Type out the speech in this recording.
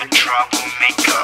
I'm a troublemaker.